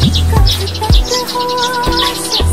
か二つ星